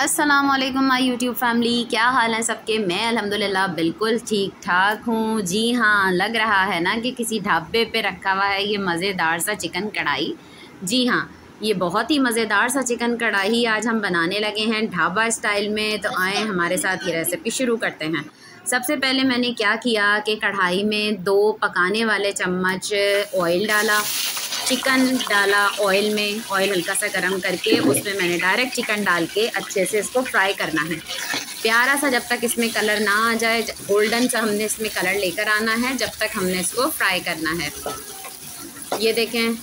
अस्सलाम वालेकुम my YouTube family क्या हाल है सबके? मैं अल्हम्दुलिल्लाह बिल्कुल ठीक ठाक हूँ। जी हाँ लग रहा है ना कि किसी ढाबे पे रखा हुआ है ये मज़ेदार सा चिकन कढ़ाई। जी हाँ ये बहुत ही मज़ेदार सा चिकन कढ़ाई आज हम बनाने लगे हैं ढाबा स्टाइल में। तो आए हमारे साथ ये रेसिपी शुरू करते हैं। सबसे पहले मैंने क्या किया कि कढ़ाई में दो पकाने वाले चम्मच ऑयल डाला। चिकन डाला ऑयल में ऑयल हल्का सा गर्म करके उसमें मैंने डायरेक्ट चिकन डाल के अच्छे से इसको फ्राई करना है। प्यारा सा जब तक इसमें कलर ना आ जाए गोल्डन सा हमने इसमें कलर लेकर आना है, जब तक हमने इसको फ्राई करना है। ये देखें,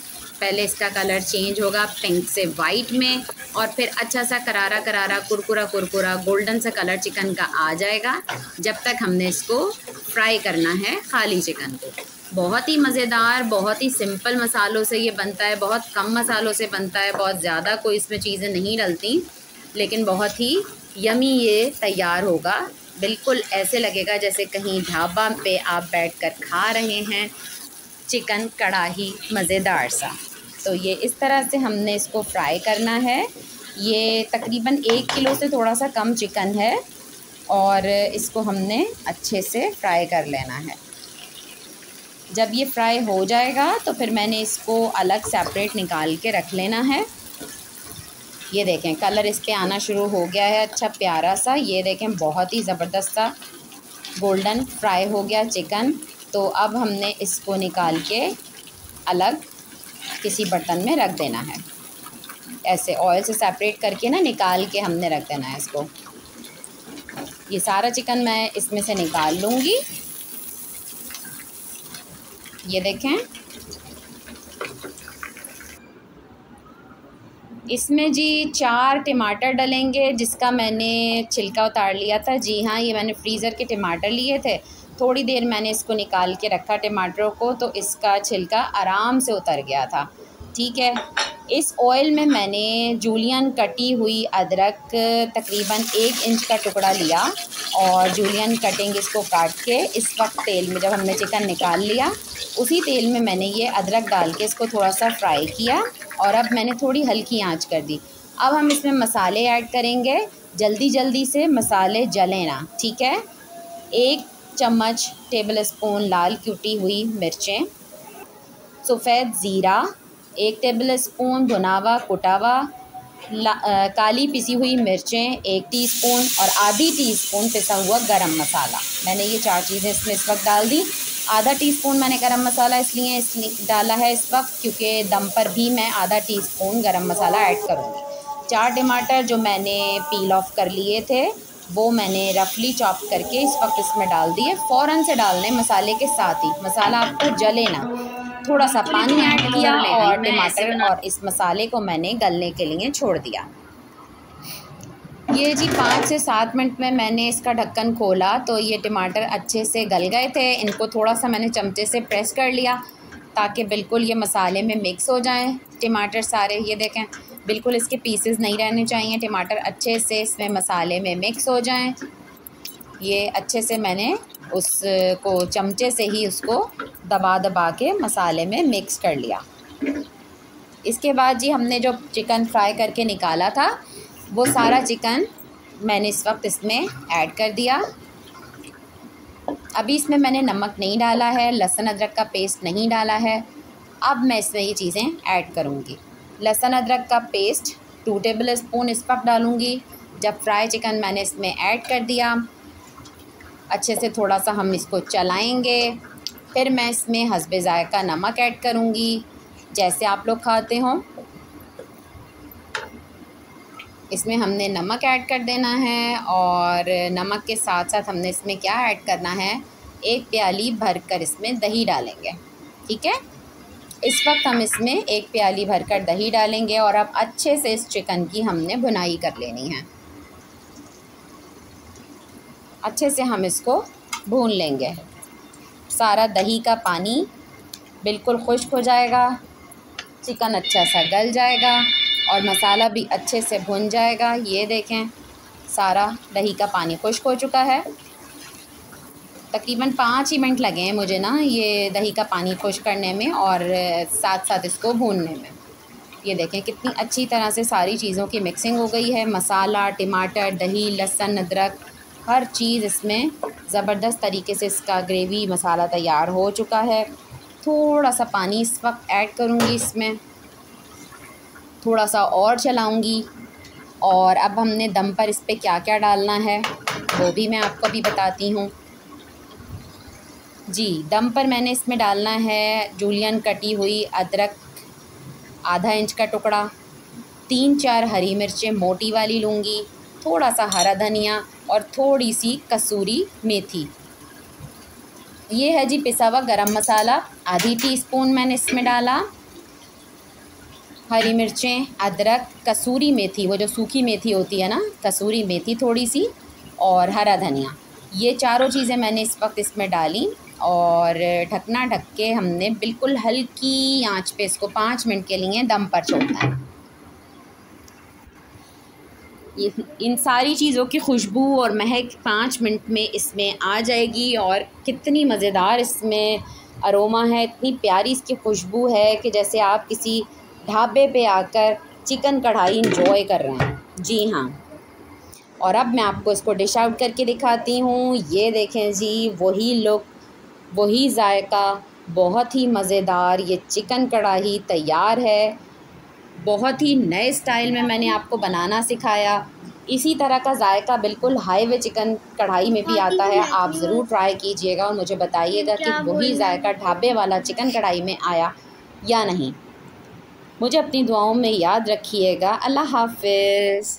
पहले इसका कलर चेंज होगा पिंक से वाइट में और फिर अच्छा सा करारा करारा, कुरकुरा कुरकुरा गोल्डन सा कलर चिकन का आ जाएगा, जब तक हमने इसको फ्राई करना है खाली चिकन को। बहुत ही मज़ेदार, बहुत ही सिंपल मसालों से ये बनता है, बहुत कम मसालों से बनता है, बहुत ज़्यादा कोई इसमें चीज़ें नहीं डलती, लेकिन बहुत ही यमी ये तैयार होगा। बिल्कुल ऐसे लगेगा जैसे कहीं ढाबा पे आप बैठकर खा रहे हैं, चिकन कढ़ाही मज़ेदार सा। तो ये इस तरह से हमने इसको फ्राई करना है। ये तकरीबन एक किलो से थोड़ा सा कम चिकन है और इसको हमने अच्छे से फ्राई कर लेना है। जब ये फ्राई हो जाएगा तो फिर मैंने इसको अलग सेपरेट निकाल के रख लेना है। ये देखें कलर इस पर आना शुरू हो गया है अच्छा प्यारा सा। ये देखें, बहुत ही ज़बरदस्त सा गोल्डन फ्राई हो गया चिकन तो अब हमने इसको निकाल के अलग किसी बर्तन में रख देना है। ऐसे ऑयल से सेपरेट करके ना, निकाल के हमने रख देना है इसको। ये सारा चिकन मैं इसमें से निकाल लूँगी। ये देखें। इसमें जी चार टमाटर डलेंगे, जिसका मैंने छिलका उतार लिया था। जी हाँ ये मैंने फ्रीज़र के टमाटर लिए थे। थोड़ी देर मैंने इसको निकाल के रखा टमाटरों को तो इसका छिलका आराम से उतर गया था। ठीक है? इस ऑयल में मैंने जूलियन कटी हुई अदरक तकरीबन एक इंच का टुकड़ा लिया और जूलियन कटिंग इसको काट के इस वक्त तेल में जब हमने चिकन निकाल लिया, उसी तेल में मैंने ये अदरक डाल के इसको थोड़ा सा फ्राई किया और अब मैंने थोड़ी हल्की आँच कर दी। अब हम इसमें मसाले ऐड करेंगे। जल्दी जल्दी से मसाले जलें ना, ठीक है? एक चम्मच टेबल स्पून लाल क्यूटी हुई मिर्चें। सफ़ेद ज़ीरा एक टेबल स्पून भुनावा, कुटावा काली पिसी हुई मिर्चें, एक टीस्पून और आधी टीस्पून पिसा हुआ गरम मसाला। मैंने ये चार चीज़ें इसमें इस वक्त डाल दी। आधा टीस्पून मैंने गरम मसाला इसलिए इसलिए डाला है इस वक्त क्योंकि दम पर भी मैं आधा टीस्पून गरम मसाला ऐड करूँगी। चार टमाटर जो मैंने पील ऑफ़ कर लिए थे, वो मैंने रफली चॉप करके इस वक्त इसमें डाल दिए। फ़ौर से डालने मसाले के साथ ही। मसाला आपको जले ना। थोड़ा सा पानी ऐड किया और टमाटर और इस मसाले को मैंने गलने के लिए छोड़ दिया। ये जी पाँच से सात मिनट में मैंने इसका ढक्कन खोला तो ये टमाटर अच्छे से गल गए थे। इनको थोड़ा सा मैंने चमचे से प्रेस कर लिया ताकि बिल्कुल ये मसाले में मिक्स हो जाएँ। टमाटर सारे ये देखें बिल्कुल इसके पीसेस नहीं रहने चाहिए। टमाटर अच्छे से इसमें मसाले में मिक्स हो जाएँ। ये अच्छे से मैंने उसको चमचे से ही उसको दबा दबा के मसाले में मिक्स कर लिया। इसके बाद जी हमने जो चिकन फ्राई करके निकाला था, वो सारा चिकन मैंने इस वक्त इसमें ऐड कर दिया। अभी इसमें मैंने नमक नहीं डाला है, लहसुन अदरक का पेस्ट नहीं डाला है। अब मैं इसमें ये चीज़ें ऐड करूँगी। लहसुन अदरक का पेस्ट टू टेबल स्पून इस वक्त डालूँगी। जब फ्राई चिकन मैंने इसमें ऐड कर दिया, अच्छे से थोड़ा सा हम इसको चलाएँगे। फिर मैं इसमें हसब ज़ायका नमक ऐड करूँगी, जैसे आप लोग खाते हों। इसमें हमने नमक ऐड कर देना है और नमक के साथ साथ हमने इसमें क्या ऐड करना है? एक प्याली भर कर इसमें दही डालेंगे, ठीक है? इस वक्त हम इसमें एक प्याली भर कर दही डालेंगे और अब अच्छे से इस चिकन की हमने भुनाई कर लेनी है। अच्छे से हम इसको भून लेंगे। सारा दही का पानी बिल्कुल खुश्क हो जाएगा। चिकन अच्छा सा गल जाएगा और मसाला भी अच्छे से भुन जाएगा। ये देखें, सारा दही का पानी खुश्क हो चुका है। तकरीबन पाँच ही मिनट लगे हैं मुझे ना ये दही का पानी खुश करने में और साथ साथ इसको भूनने में। ये देखें, कितनी अच्छी तरह से सारी चीज़ों की मिक्सिंग हो गई है। मसाला, टमाटर, दही, लहसुन, अदरक हर चीज़ इसमें ज़बरदस्त तरीके से इसका ग्रेवी मसाला तैयार हो चुका है। थोड़ा सा पानी इस वक्त ऐड करूँगी इसमें। थोड़ा सा और चलाऊँगी। और अब हमने दम पर इस पर क्या क्या डालना है, वो भी मैं आपको भी बताती हूँ। जी, दम पर मैंने इसमें डालना है जूलियन कटी हुई अदरक, आधा इंच का टुकड़ा, तीन चार हरी मिर्चें मोटी वाली लूँगी। थोड़ा सा हरा धनिया और थोड़ी सी कसूरी मेथी। ये है जी पिसा हुआ गरम मसाला। आधी टीस्पून मैंने इसमें डाला। हरी मिर्चें, अदरक, कसूरी मेथी, वो जो सूखी मेथी होती है ना, कसूरी मेथी थोड़ी सी और हरा धनिया। ये चारों चीज़ें मैंने इस वक्त इसमें डाली और ढकना ढक के हमने बिल्कुल हल्की आँच पे इसको पाँच मिनट के लिए दम पर छोड़ना है। इन सारी चीज़ों की खुशबू और महक पाँच मिनट में इसमें आ जाएगी और कितनी मज़ेदार इसमें अरोमा है, इतनी प्यारी इसकी खुशबू है कि जैसे आप किसी ढाबे पे आकर चिकन कढ़ाई इंजॉय कर रहे हैं। जी हाँ। और अब मैं आपको इसको डिश आउट करके दिखाती हूँ। ये देखें जी, वही लुक वही जायका, बहुत ही मज़ेदार ये चिकन कढ़ाई तैयार है। बहुत ही नए स्टाइल में मैंने आपको बनाना सिखाया। इसी तरह का जायका बिल्कुल हाई वे चिकन कढ़ाई में भी आता है आप ज़रूर ट्राई कीजिएगा और मुझे बताइएगा कि वही जायका ढाबे वाला चिकन कढ़ाई में आया या नहीं। मुझे अपनी दुआओं में याद रखिएगा। अल्लाह हाफिज़।